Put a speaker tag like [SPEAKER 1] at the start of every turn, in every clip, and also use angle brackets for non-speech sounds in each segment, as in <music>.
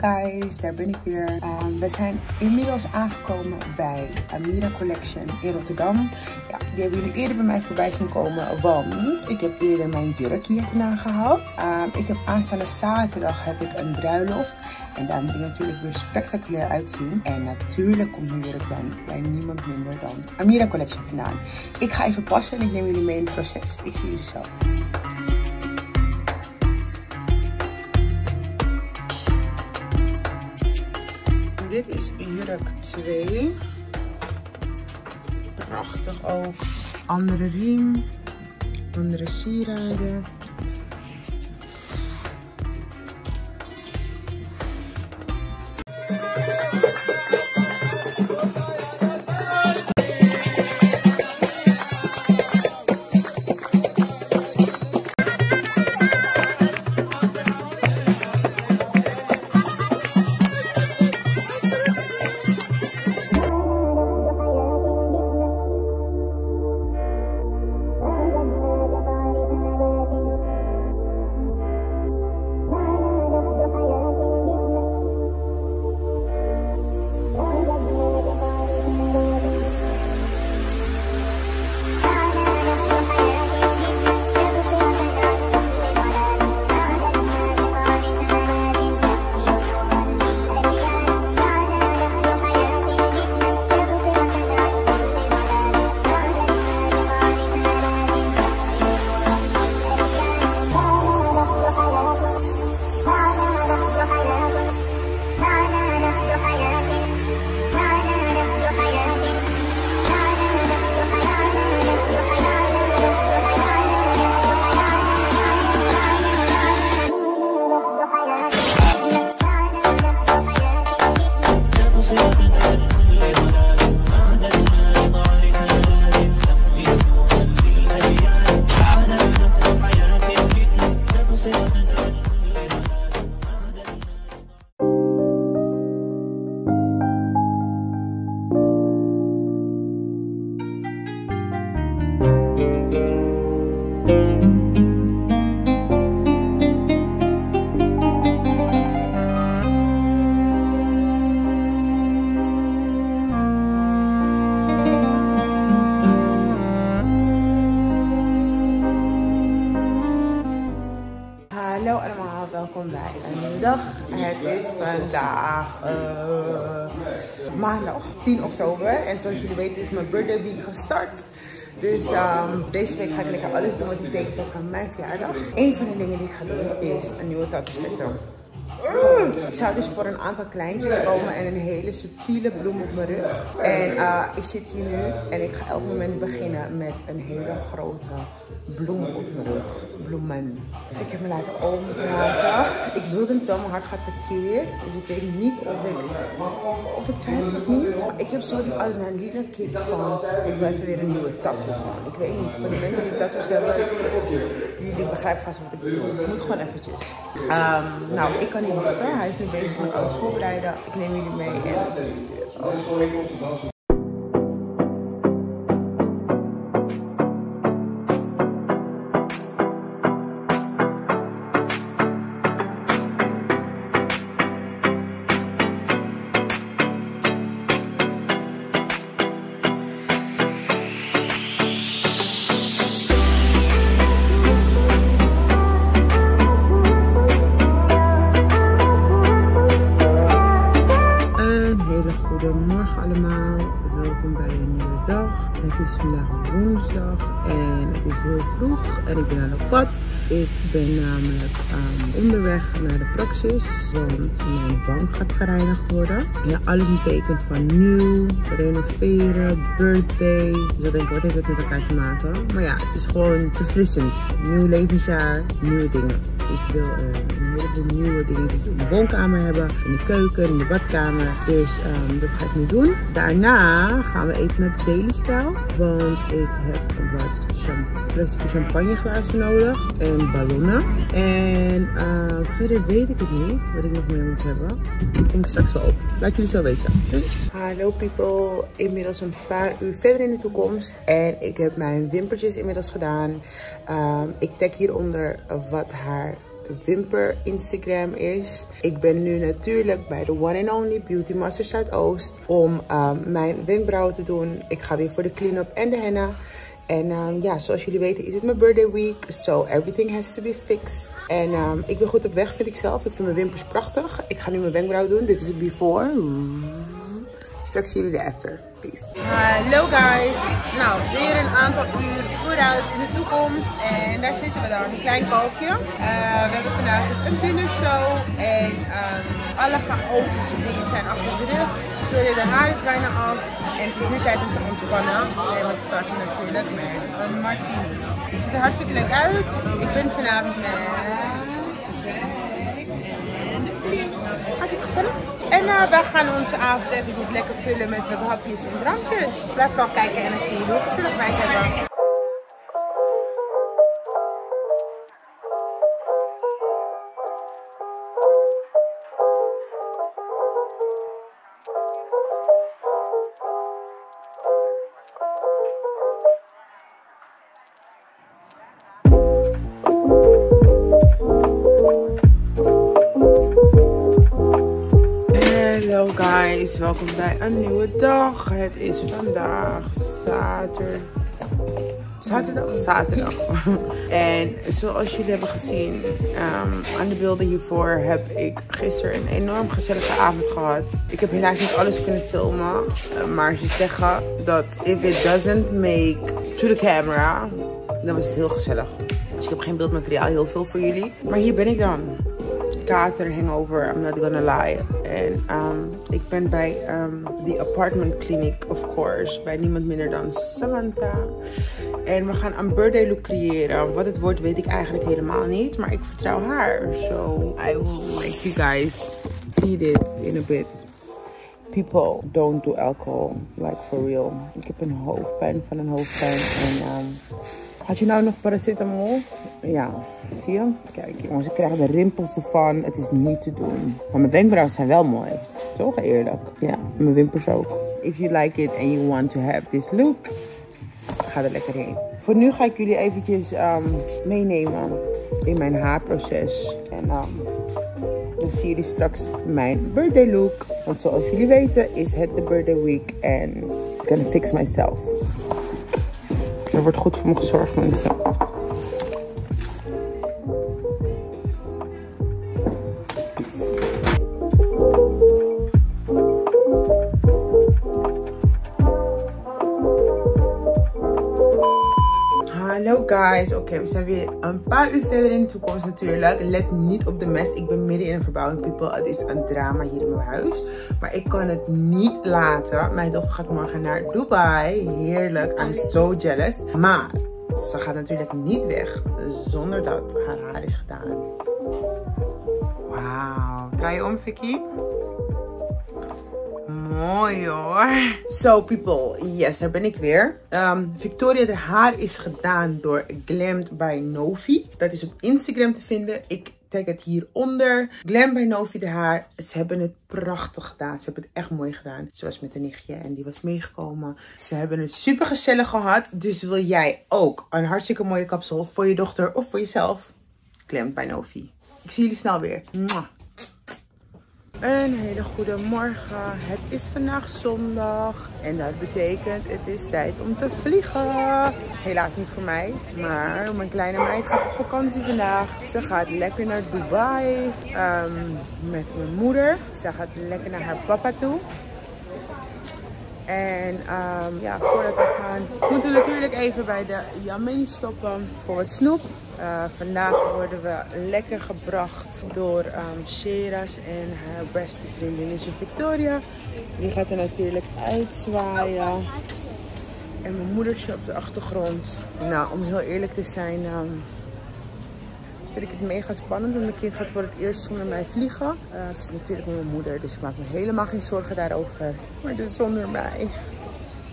[SPEAKER 1] Guys, daar ben ik weer. Ehm, we zijn inmiddels aangekomen bij Amira Collection in Rotterdam. Ja, die hebben jullie eerder bij mij voorbij zien komen, want ik heb eerder mijn jurk hier vandaan gehaald. Ehm, ik heb aanstaande zaterdag heb ik een bruiloft en daar moet ik natuurlijk weer spectaculair uitzien. En natuurlijk komt mijn jurk dan bij niemand minder dan Amira Collection vandaan. Ik ga even passen en ik neem jullie mee in het proces. Ik zie jullie zo. Dit is jurk 2. Prachtig ook. Andere riem. Andere sieraden. Bij een dag. Het is vandaag uh, maandag 10 oktober en zoals jullie weten is mijn birthday week gestart. Dus um, deze week ga ik lekker alles doen wat ik denk is van mijn verjaardag. Een van de dingen die ik ga doen is een nieuwe tattoo zetten. Ik zou dus voor een aantal kleintjes komen en een hele subtiele bloem op mijn rug. En uh, ik zit hier nu en ik ga elk moment beginnen met een hele grote bloem op mijn rug. Bloemen. Ik heb me laten overpraten. Ik wilde het wel, mijn hart gaat tekeer. Dus ik weet niet of ik, of ik twijfel of niet. Ik heb zo die adrenaline kick van, ik wil even weer een nieuwe tattoo gaan. Ik weet niet, voor de mensen die tattoos hebben, jullie begrijpen vast wat ik bedoel. Ik moet gewoon eventjes. Um, nou, ik kan niet wachten. Hij is nu bezig met alles voorbereiden. Ik neem jullie mee en... Oh. Want mijn bank gaat gereinigd worden. Ja, alles in teken van nieuw, renoveren, birthday. Dus ik denk, wat heeft het met elkaar te maken? Maar ja, het is gewoon verfrissend. Nieuw levensjaar, nieuwe dingen. Ik wil uh, een heleboel nieuwe dingetjes in de woonkamer hebben, in de keuken, in de badkamer. Dus um, dat ga ik nu doen. Daarna gaan we even naar de daily style, want ik heb wat plastic champagneglazen nodig en ballonnen. En uh, verder weet ik het niet wat ik nog meer moet hebben. Daar kom ik straks wel op. Laat jullie zo weten. Hallo people, inmiddels een paar uur verder in de toekomst. En ik heb mijn wimpertjes inmiddels gedaan. Um, ik tag hieronder wat haar wimper Instagram is. Ik ben nu natuurlijk bij de one and only Beauty Master Zuidoost om ehm, mijn wenkbrauwen te doen. Ik ga weer voor de clean-up en de henna. En um, ja, zoals jullie weten is het mijn birthday week. So everything has to be fixed. En um, ik ben goed op weg vind ik zelf. Ik vind mijn wimpers prachtig. Ik ga nu mijn wenkbrauw doen. Dit is het before. Straks zien jullie de after. Peace. Hallo guys. Nou, weer een aantal uur vooruit in de toekomst. En daar zitten we dan. Een klein kalfje. Uh, we hebben vandaag een dinnershow. En um, alle chaotische dingen zijn achter de rug. De haar is bijna af. En het is nu tijd om te ontspannen. En we starten natuurlijk met een martini. Het ziet er hartstikke leuk uit. Ik ben vanavond met. Hartstikke gezellig. En uh, wij gaan onze avond eventjes lekker vullen met wat hapjes en drankjes. Blijf vooral kijken en dan zie je hoe gezellig wij het hebben. Welkom bij een nieuwe dag. Het is vandaag zaterdag. Zaterdag? Zaterdag. <laughs> en zoals jullie hebben gezien um, aan de beelden hiervoor heb ik gisteren een enorm gezellige avond gehad. Ik heb helaas niet alles kunnen filmen. Uh, maar ze zeggen dat if it doesn't make to the camera, dan was het heel gezellig. Dus ik heb geen beeldmateriaal heel veel voor jullie. Maar hier ben ik dan kater hangover, I'm not gonna lie. En um, ik ben bij um, the apartment clinic, of course, bij niemand minder dan Samantha. En we gaan een birthday look creëren. Wat het wordt weet ik eigenlijk helemaal niet, maar ik vertrouw haar. So I will make you guys see this in a bit. People don't do alcohol, like for real. Ik heb een hoofdpijn van een hoofdpijn en... Um, had je nou nog paracetamol? Ja, zie je? Kijk jongens, ik krijg de rimpels ervan. Het is niet te doen. Maar mijn wenkbrauwen zijn wel mooi. Toch eerlijk? Ja, mijn wimpers ook. If you like it and you want to have this look, ga er lekker in. Voor nu ga ik jullie eventjes um, meenemen in mijn haarproces. En um, dan zien jullie straks mijn birthday look. Want zoals jullie weten is het de birthday week. En I'm gonna fix myself. Er wordt goed voor me gezorgd, mensen. Oké we zijn weer een paar uur verder in de toekomst natuurlijk. Let niet op de mes, ik ben midden in een verbouwing people. Het is een drama hier in mijn huis. Maar ik kan het niet laten. Mijn dochter gaat morgen naar Dubai. Heerlijk, I'm so jealous. Maar ze gaat natuurlijk niet weg zonder dat haar haar is gedaan. Wauw, draai je om Vicky? Mooi hoor. So people, yes, daar ben ik weer. Um, Victoria, de haar is gedaan door Glammed by Novi. Dat is op Instagram te vinden. Ik tag het hieronder. Glam by Novi de haar. Ze hebben het prachtig gedaan. Ze hebben het echt mooi gedaan. Was met een nichtje en die was meegekomen. Ze hebben het super gezellig gehad. Dus wil jij ook een hartstikke mooie kapsel voor je dochter of voor jezelf? Glam by Novi. Ik zie jullie snel weer. Een hele goede morgen. Het is vandaag zondag en dat betekent het is tijd om te vliegen. Helaas niet voor mij, maar mijn kleine meid gaat op vakantie vandaag. Ze gaat lekker naar Dubai um, met mijn moeder. Ze gaat lekker naar haar papa toe. En um, ja, voordat we gaan, moeten we natuurlijk even bij de Yamini stoppen voor wat snoep. Uh, vandaag worden we lekker gebracht door um, Sheras en haar beste vriendinnetje Victoria. Die gaat er natuurlijk uitzwaaien. En mijn moedertje op de achtergrond. Nou, om heel eerlijk te zijn, um, vind ik het mega spannend. Want mijn kind gaat voor het eerst zonder mij vliegen. Uh, het is natuurlijk met mijn moeder, dus ik maak me helemaal geen zorgen daarover. Maar het is zonder mij.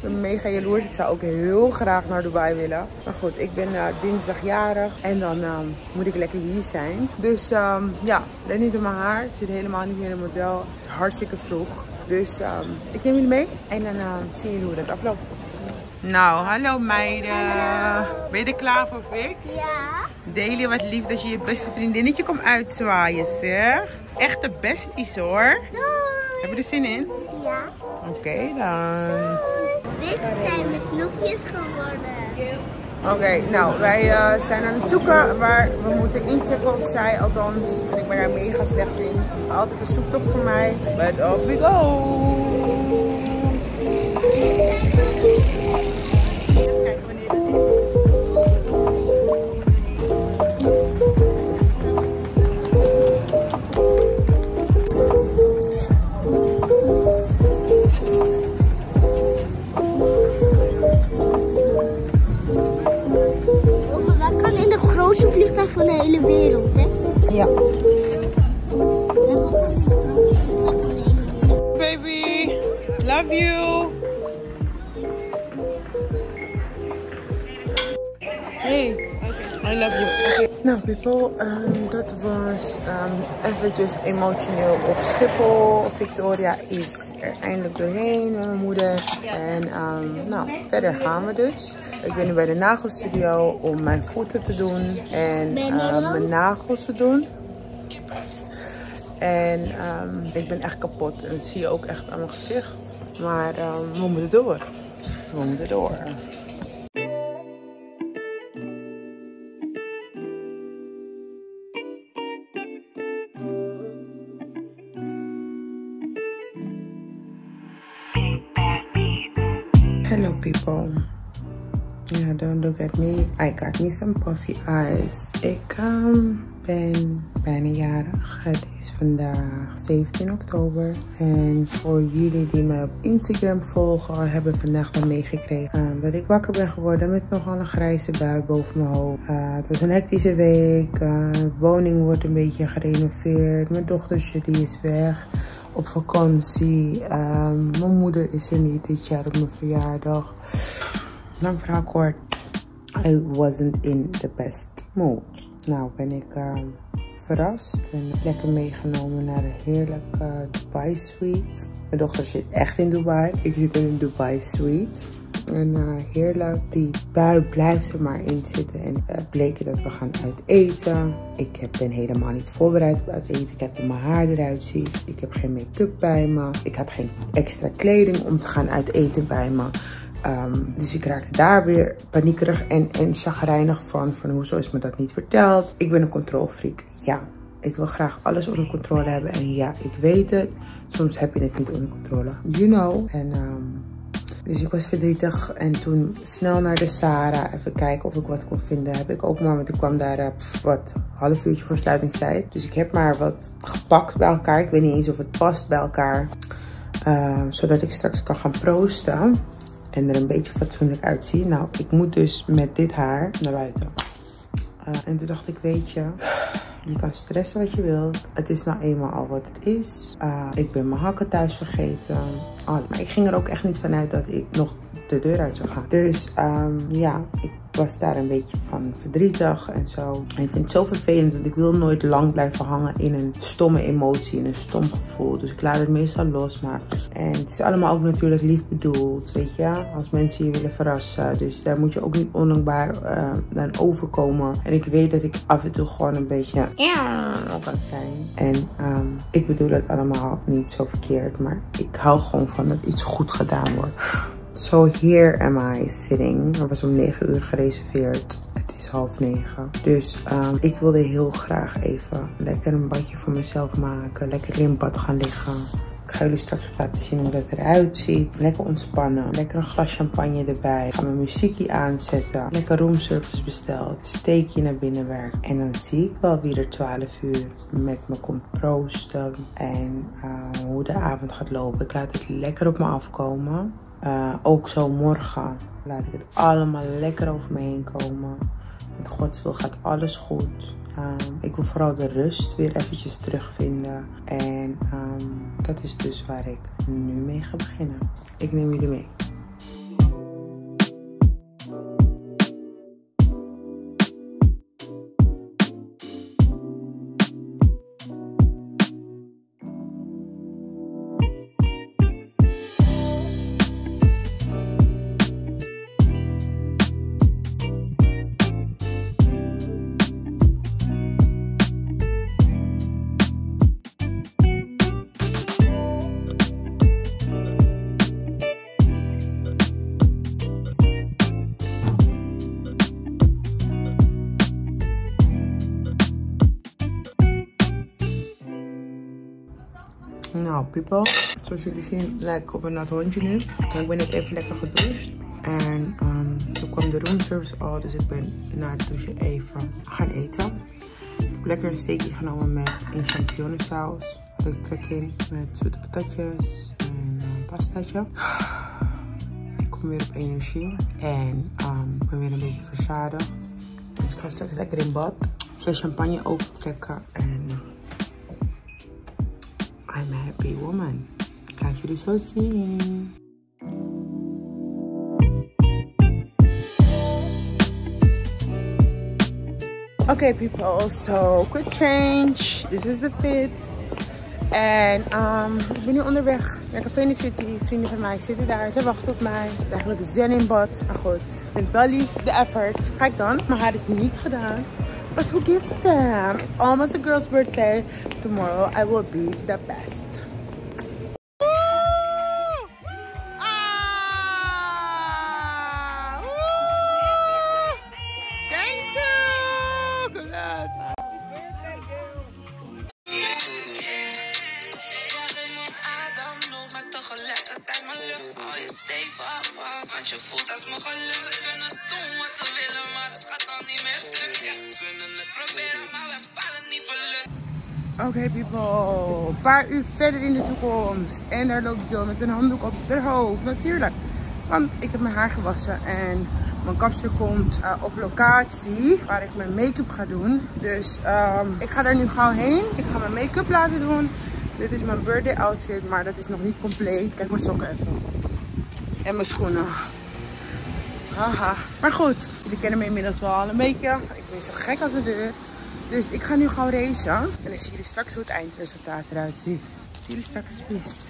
[SPEAKER 1] Ben mega jaloers. Ik zou ook heel graag naar Dubai willen. Maar goed, ik ben uh, dinsdag jarig. En dan uh, moet ik lekker hier zijn. Dus um, ja, let niet op mijn haar. Het zit helemaal niet meer in het model. Het is hartstikke vroeg. Dus um, ik neem jullie mee. En dan uh, zien jullie hoe dat afloopt. Nou, hallo meiden. Ben je er klaar voor, Vic?
[SPEAKER 2] Ja.
[SPEAKER 1] Daily, wat lief dat je je beste vriendinnetje komt uitzwaaien, zeg. Echte besties, hoor.
[SPEAKER 2] Doei.
[SPEAKER 1] Heb je er zin in?
[SPEAKER 2] Ja.
[SPEAKER 1] Oké, dan.
[SPEAKER 2] Dit zijn mijn snoepjes geworden.
[SPEAKER 1] Oké, nou, wij eh, zijn aan het zoeken waar we moeten inchecken of zij, althans. En ik ben daar mega slecht in. Altijd een zoektocht voor mij. But off we go! People, dat was um, eventjes emotioneel op Schiphol. Victoria is er eindelijk doorheen met mijn moeder. En ehm, nou, verder gaan we dus. Ik ben nu bij de nagelstudio om mijn voeten te doen en ehm, mijn nagels te doen. En ik ben echt kapot. En dat zie je ook echt aan mijn gezicht. Maar we moeten door. We moeten door. Hello people. Yeah, don't look at me. I got me some puffy eyes. Ik um, ben bijna jarig. Het is vandaag 17 oktober. En voor jullie die mij op Instagram volgen, hebben vandaag dan meegekregen um, dat ik wakker ben geworden met nogal een grijze bui boven mijn hoofd. Uh, het was een hectische week. Uh, de woning wordt een beetje gerenoveerd. Mijn dochtertje die is weg op vakantie. Um, mijn moeder is er niet dit jaar op mijn verjaardag. Lang verhaal kort. I wasn't in the best mood. Nou ben ik um, verrast en lekker meegenomen naar een heerlijke Dubai suite. Mijn dochter zit echt in Dubai. Ik zit in een Dubai suite. En uh, heerlijk. Die bui blijft er maar in zitten. En uh, bleken dat we gaan uiteten. Ik heb, ben helemaal niet voorbereid op uiteten. Ik heb mijn haar eruit ziet. Ik heb geen make-up bij me. Ik had geen extra kleding om te gaan uiteten bij me. Um, dus ik raakte daar weer paniekerig en, en chagrijnig van. Van hoezo is me dat niet verteld? Ik ben een controlfreak. Ja, ik wil graag alles onder controle hebben. En ja, ik weet het. Soms heb je het niet onder controle. You know. En um, dus ik was verdrietig en toen snel naar de Sarah even kijken of ik wat kon vinden. Heb ik ook maar, want ik kwam daar pff, wat half uurtje voor sluitingstijd. Dus ik heb maar wat gepakt bij elkaar. Ik weet niet eens of het past bij elkaar. Uh, zodat ik straks kan gaan proosten en er een beetje fatsoenlijk uitzie. Nou, ik moet dus met dit haar naar buiten. Uh, en toen dacht ik, weet je, je kan stressen wat je wilt. Het is nou eenmaal al wat het is. Uh, ik ben mijn hakken thuis vergeten. Maar ik ging er ook echt niet vanuit dat ik nog de deur uit zou gaan. Dus um, ja, ik was daar een beetje van verdrietig en zo. En ik vind het zo vervelend, want ik wil nooit lang blijven hangen in een stomme emotie, in een stom gevoel. Dus ik laat het meestal los. Maar en het is allemaal ook natuurlijk lief bedoeld, weet je. Als mensen je willen verrassen. Dus daar moet je ook niet ondankbaar uh, aan overkomen. En ik weet dat ik af en toe gewoon een beetje ja, kan zijn. En um, ik bedoel het allemaal niet zo verkeerd. Maar ik hou gewoon van dat iets goed gedaan wordt. So here am I sitting. Er was om 9 uur gereserveerd. Het is half negen. Dus um, ik wilde heel graag even lekker een badje voor mezelf maken. Lekker in bad gaan liggen. Ik ga jullie straks laten zien hoe dat eruit ziet. Lekker ontspannen. Lekker een glas champagne erbij. Ga mijn muziekje aanzetten. Lekker roomservice besteld. Steekje naar binnen werken. En dan zie ik wel wie er 12 uur met me komt proosten. En uh, hoe de avond gaat lopen. Ik laat het lekker op me afkomen. Uh, ook zo morgen laat ik het allemaal lekker over me heen komen. Met Gods wil gaat alles goed. Um, ik wil vooral de rust weer eventjes terugvinden. En um, dat is dus waar ik nu mee ga beginnen. Ik neem jullie mee. People. Zoals jullie zien, lijk ik op een nat hondje nu. Ik ben net even lekker gedoucht. En um, toen kwam de roomservice al, dus ik ben na het douchen even gaan eten. Ik heb lekker een steekje genomen met een champignonsaus. Ik trek met zoete patatjes en een pastaatje. Ik kom weer op energie en um, ik ben weer een beetje verzadigd. Dus ik ga straks lekker in bad. Fles champagne opentrekken en I'm a happy woman. Ik laat jullie zo zien. Okay, people, so quick change. This is the fit. En um, ik ben nu onderweg naar Café City. Vrienden van mij zitten daar te wachten op mij. Het is eigenlijk zen in bad. Maar goed, ik vind het wel lief, de effort. Ga ik dan. Mijn haar is niet gedaan. But who gives a damn? It's almost a girl's birthday. Tomorrow I will be the best. Woo! Thank you! Good
[SPEAKER 3] adem nood, maar
[SPEAKER 1] Oké people, een paar uur verder in de toekomst. En daar loop ik door met een handdoek op haar hoofd, natuurlijk. Want ik heb mijn haar gewassen en mijn kapster komt uh, op locatie waar ik mijn make-up ga doen. Dus um, ik ga daar nu gauw heen. Ik ga mijn make-up laten doen. Dit is mijn birthday outfit, maar dat is nog niet compleet. Kijk mijn sokken even. En mijn schoenen. Haha. Maar goed, jullie kennen me inmiddels wel al een beetje. Ik ben zo gek als een deur. Dus ik ga nu gauw racen. En dan zien jullie straks hoe het eindresultaat eruit ziet. Zie jullie straks. Peace.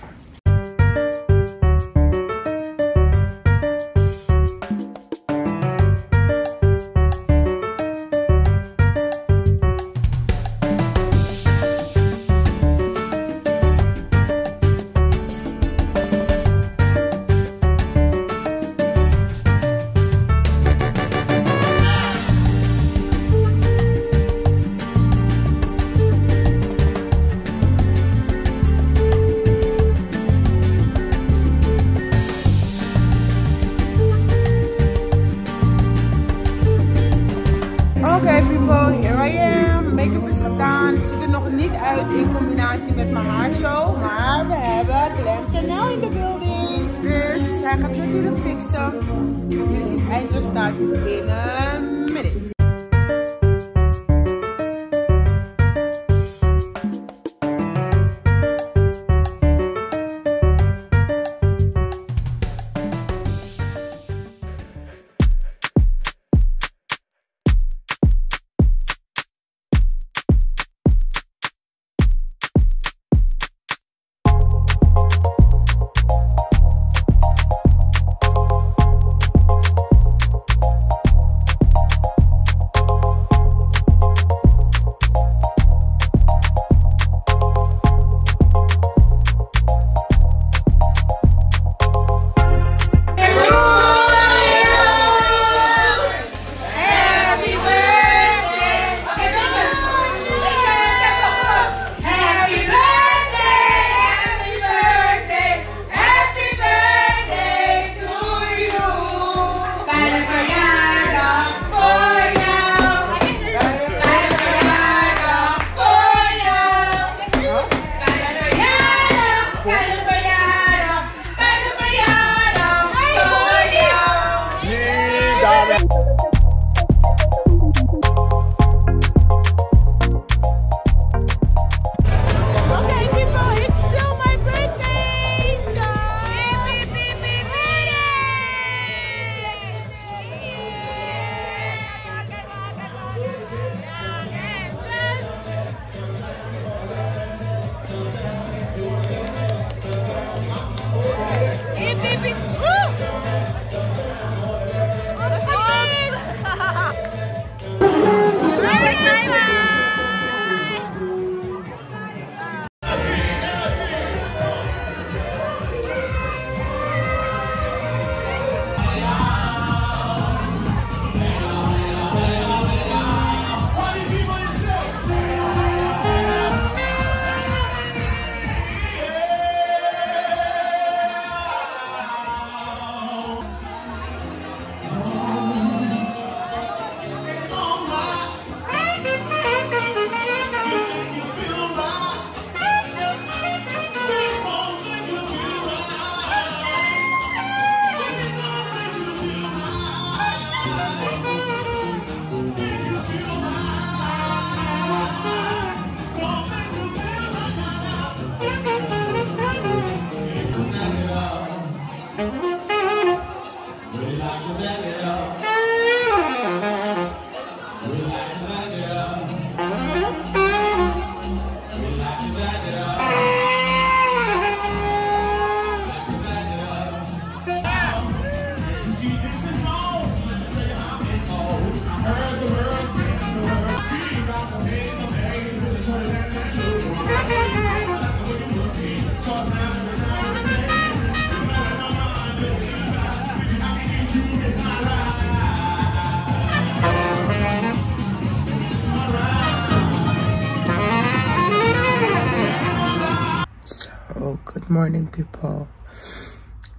[SPEAKER 1] Good morning, people.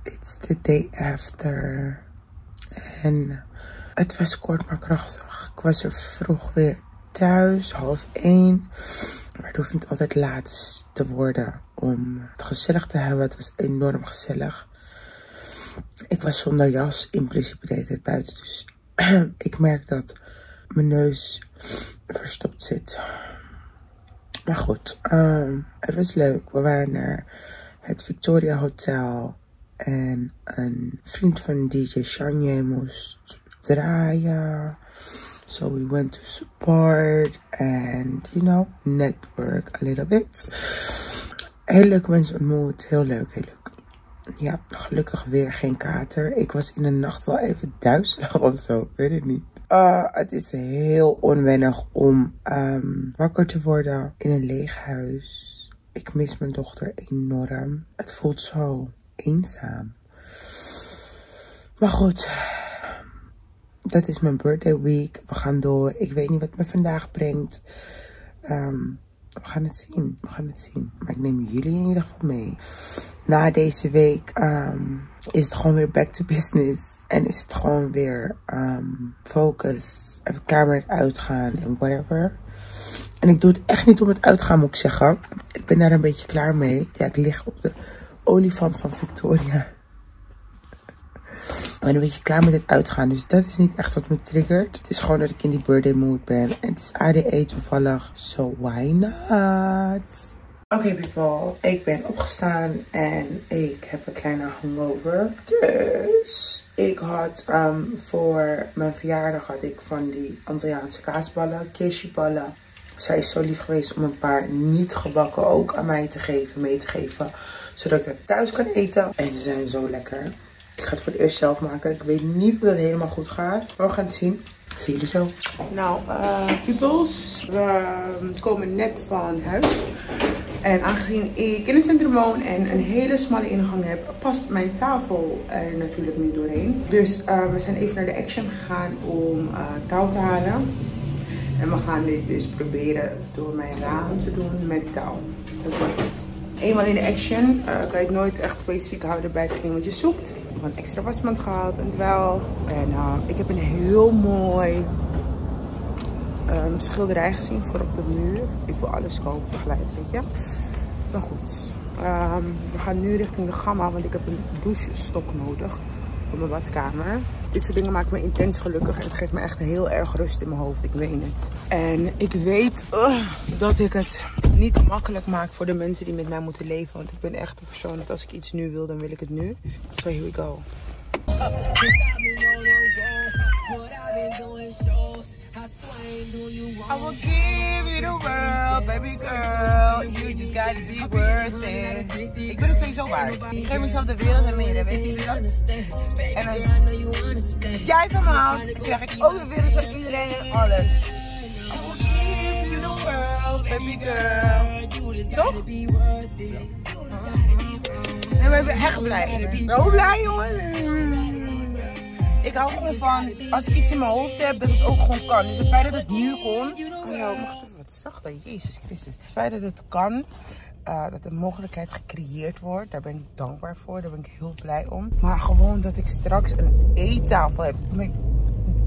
[SPEAKER 1] It's the day after. En het was kort maar krachtig. Ik was er vroeg weer thuis, half één. Maar het hoeft niet altijd laat te worden om het gezellig te hebben. Het was enorm gezellig. Ik was zonder jas. In principe deed het buiten. Dus <clears throat> ik merk dat mijn neus verstopt zit. Maar goed, um, het was leuk. We waren naar het Victoria Hotel. En een vriend van DJ Shanye moest draaien. So we went to support and, you know, network a little bit. Heel leuk mensen ontmoet. Heel leuk, heel leuk. Ja, gelukkig weer geen kater. Ik was in de nacht wel even duizelig <laughs> of zo. Weet het niet. Uh, het is heel onwennig om um, wakker te worden in een leeg huis. Ik mis mijn dochter enorm. Het voelt zo eenzaam. Maar goed, dat is mijn birthday week. We gaan door. Ik weet niet wat me vandaag brengt. Um, we gaan het zien. We gaan het zien. Maar ik neem jullie in ieder geval mee. Na deze week um, is het gewoon weer back to business. En is het gewoon weer um, focus. Even klaar met uitgaan en whatever. En ik doe het echt niet om het uitgaan, moet ik zeggen. Ben daar een beetje klaar mee. Ja, ik lig op de olifant van Victoria. Ik ben een beetje klaar met het uitgaan. Dus dat is niet echt wat me triggert. Het is gewoon dat ik in die birthday mood ben. En het is ADE toevallig. So why not? Oké okay, people, ik ben opgestaan en ik heb een kleine hangover. Dus ik had um, voor mijn verjaardag had ik van die Antilliaanse kaasballen, kirschballen. Zij is zo lief geweest om een paar niet gebakken ook aan mij te geven, mee te geven. Zodat ik dat thuis kan eten. En ze zijn zo lekker. Ik ga het voor het eerst zelf maken. Ik weet niet of dat helemaal goed gaat. Maar we gaan het zien. Zie jullie zo. Nou, uh, peoples. We komen net van huis. En aangezien ik in het woon en een hele smalle ingang heb, past mijn tafel er natuurlijk niet doorheen. Dus uh, we zijn even naar de Action gegaan om uh, touw te halen. En we gaan dit dus proberen door mijn raam te doen met touw. Dat wordt het. Eenmaal in de Action uh, kan je het nooit echt specifiek houden bij hetgeen wat je zoekt. Ik heb een extra wasmand gehaald en wel. En ik heb een heel mooi um, schilderij gezien voor op de muur. Ik wil alles kopen tegelijk, weet je. Maar goed, um, we gaan nu richting de gamma, want ik heb een douchestok nodig voor mijn badkamer. Dit soort dingen maken me intens gelukkig en het geeft me echt heel erg rust in mijn hoofd, ik weet het. En ik weet uh, dat ik het niet makkelijk maak voor de mensen die met mij moeten leven. Want ik ben echt een persoon dat als ik iets nu wil, dan wil ik het nu. So here we go. I will give you the world, baby girl. You just gotta be worth it. Ik ben het sowieso waard. Ik geef mezelf de wereld en meer, weet je dat? En als jij van krijg ik ook de wereld van iedereen en alles. I will give you the world, baby girl. Toch? En we zijn echt blij. Zo blij, jongen ik hou gewoon van, als ik iets in mijn hoofd heb, dat het ook gewoon kan. Dus het feit dat het nu kon. Oh ja, mag even wat zachter, Jezus Christus. Het feit dat het kan, uh, dat de mogelijkheid gecreëerd wordt, daar ben ik dankbaar voor. Daar ben ik heel blij om. Maar gewoon dat ik straks een eettafel heb.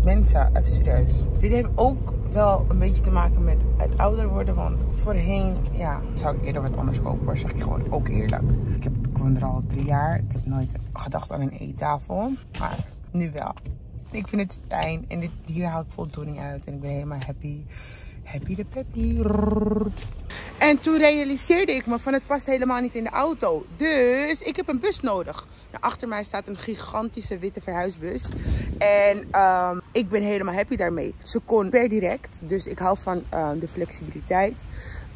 [SPEAKER 1] Mensen, even serieus. Dit heeft ook wel een beetje te maken met het ouder worden. Want voorheen, ja, zou ik eerder wat anders kopen. Zeg ik gewoon ook eerlijk. Ik, heb, ik er al drie jaar. Ik heb nooit gedacht aan een eettafel. Maar nu wel. Ik vind het fijn en dit, hier haal ik voldoening uit en ik ben helemaal happy. Happy de peppy. En toen realiseerde ik me van het past helemaal niet in de auto. Dus ik heb een bus nodig. Nou, achter mij staat een gigantische witte verhuisbus. En um, ik ben helemaal happy daarmee. Ze kon per direct. Dus ik hou van uh, de flexibiliteit.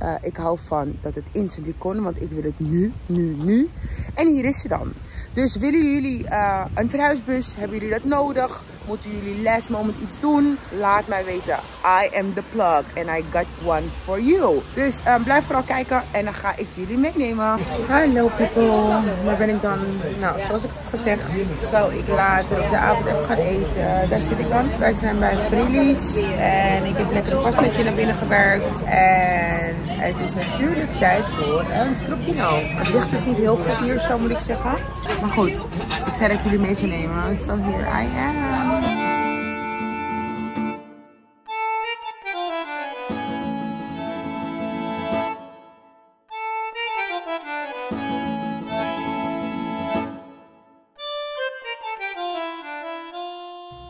[SPEAKER 1] Uh, ik hou van dat het instantly kon. Want ik wil het nu, nu, nu. En hier is ze dan. Dus willen jullie uh, een verhuisbus? Hebben jullie dat nodig? Moeten jullie last moment iets doen? Laat mij weten. I am the plug and I got one for you. Dus um, blijf vooral kijken en dan ga ik jullie meenemen. Hallo people. Daar ben ik dan. Nou, zoals ik het gezegd, zou ik later op de avond even gaan eten. Daar zit ik dan. Wij zijn bij Frillies. En ik heb lekker een pastetje naar binnen gewerkt. En het is natuurlijk tijd voor een scrupino. Het licht is niet heel goed hier, zo moet ik zeggen. Maar goed, ik zei dat ik jullie mee zou nemen. So here I am.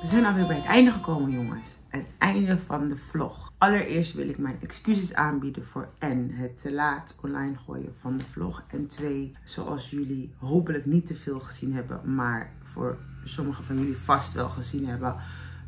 [SPEAKER 1] We zijn alweer bij het einde gekomen, jongens. Van de vlog. Allereerst wil ik mijn excuses aanbieden voor en het te laat online gooien van de vlog. En twee, zoals jullie hopelijk niet te veel gezien hebben, maar voor sommigen van jullie vast wel gezien hebben.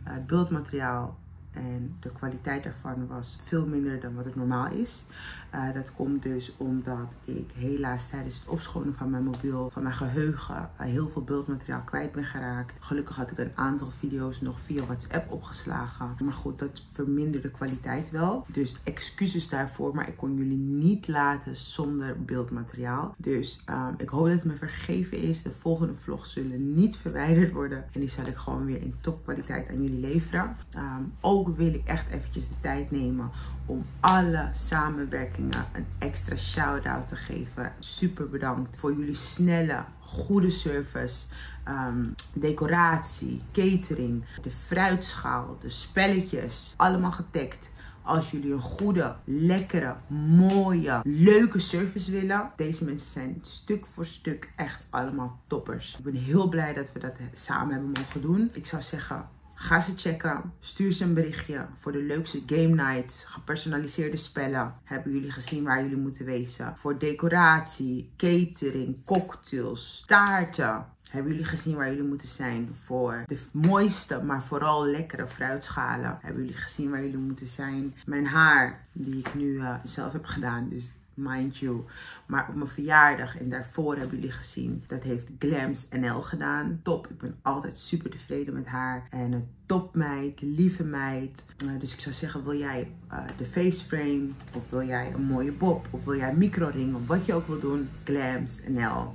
[SPEAKER 1] Het beeldmateriaal en de kwaliteit daarvan was veel minder dan wat het normaal is. Uh, dat komt dus omdat ik helaas tijdens het opschonen van mijn mobiel, van mijn geheugen, uh, heel veel beeldmateriaal kwijt ben geraakt. Gelukkig had ik een aantal video's nog via WhatsApp opgeslagen. Maar goed, dat verminderde de kwaliteit wel. Dus excuses daarvoor, maar ik kon jullie niet laten zonder beeldmateriaal. Dus um, ik hoop dat het me vergeven is. De volgende vlogs zullen niet verwijderd worden. En die zal ik gewoon weer in topkwaliteit aan jullie leveren. Um, ook wil ik echt eventjes de tijd nemen om alle samenwerkingen een extra shout-out te geven. Super bedankt voor jullie snelle, goede service. Um, decoratie, catering, de fruitschaal, de spelletjes. Allemaal getagd. Als jullie een goede, lekkere, mooie, leuke service willen. Deze mensen zijn stuk voor stuk echt allemaal toppers. Ik ben heel blij dat we dat samen hebben mogen doen. Ik zou zeggen, Ga ze checken. Stuur ze een berichtje voor de leukste game nights. Gepersonaliseerde spellen. Hebben jullie gezien waar jullie moeten wezen. Voor decoratie, catering, cocktails, taarten. Hebben jullie gezien waar jullie moeten zijn voor de mooiste, maar vooral lekkere fruitschalen? Hebben jullie gezien waar jullie moeten zijn? Mijn haar, die ik nu uh, zelf heb gedaan. Dus mind you. Maar op mijn verjaardag en daarvoor hebben jullie gezien, dat heeft Glams NL gedaan. Top, ik ben altijd super tevreden met haar. En een topmeid, lieve meid. Uh, dus ik zou zeggen, wil jij uh, de face frame? Of wil jij een mooie bob? Of wil jij een microring? Of wat je ook wil doen, Glams NL.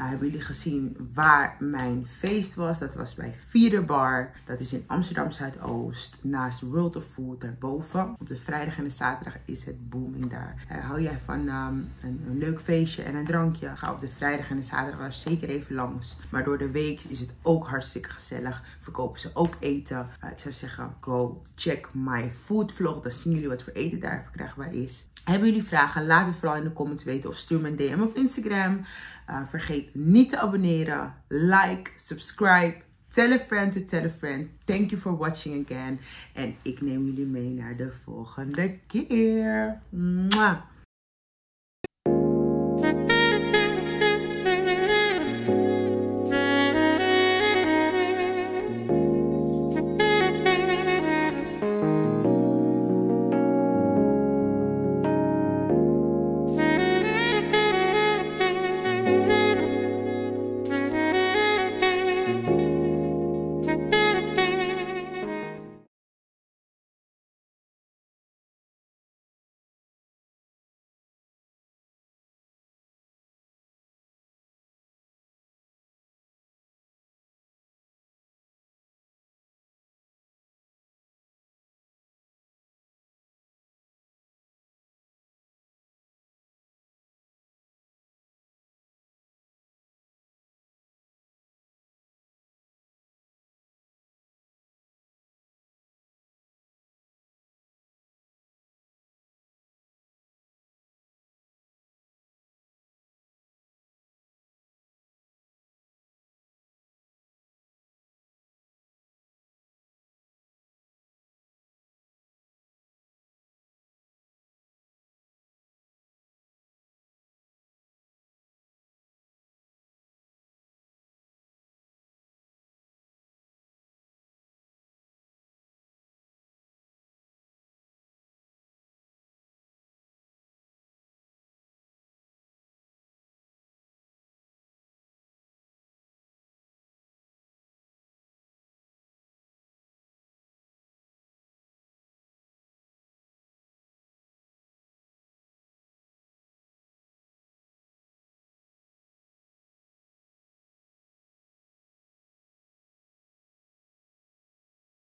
[SPEAKER 1] Nou, hebben jullie gezien waar mijn feest was? Dat was bij Bar. Dat is in Amsterdam Zuidoost, naast World of Food daarboven. Op de vrijdag en de zaterdag is het booming daar. Uh, hou jij van um, een, een, leuk feestje en een drankje? Ga op de vrijdag en de zaterdag zeker even langs. Maar door de week is het ook hartstikke gezellig. Verkopen ze ook eten. Uh, ik zou zeggen, go check my food vlog. Dan zien jullie wat voor eten daar verkrijgbaar is. Hebben jullie vragen? Laat het vooral in de comments weten of stuur me een DM op Instagram. Uh, vergeet niet te abonneren, like, subscribe, tell a friend to tell a friend. Thank you for watching again. En ik neem jullie mee naar de volgende keer. Mwah.